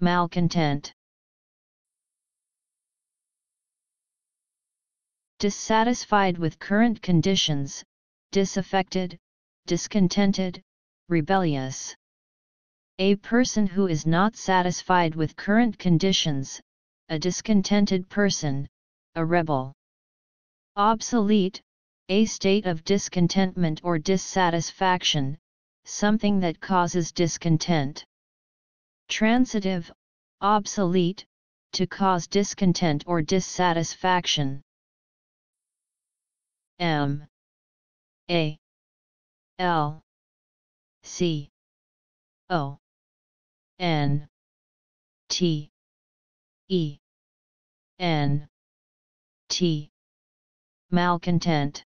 malcontent. Dissatisfied with current conditions, disaffected, discontented, rebellious. A person who is not satisfied with current conditions, a discontented person, a rebel. Obsolete, a state of discontentment or dissatisfaction, something that causes discontent. Transitive, obsolete, to cause discontent or dissatisfaction. M. A. L. C. O. N. T. E. N. T. Malcontent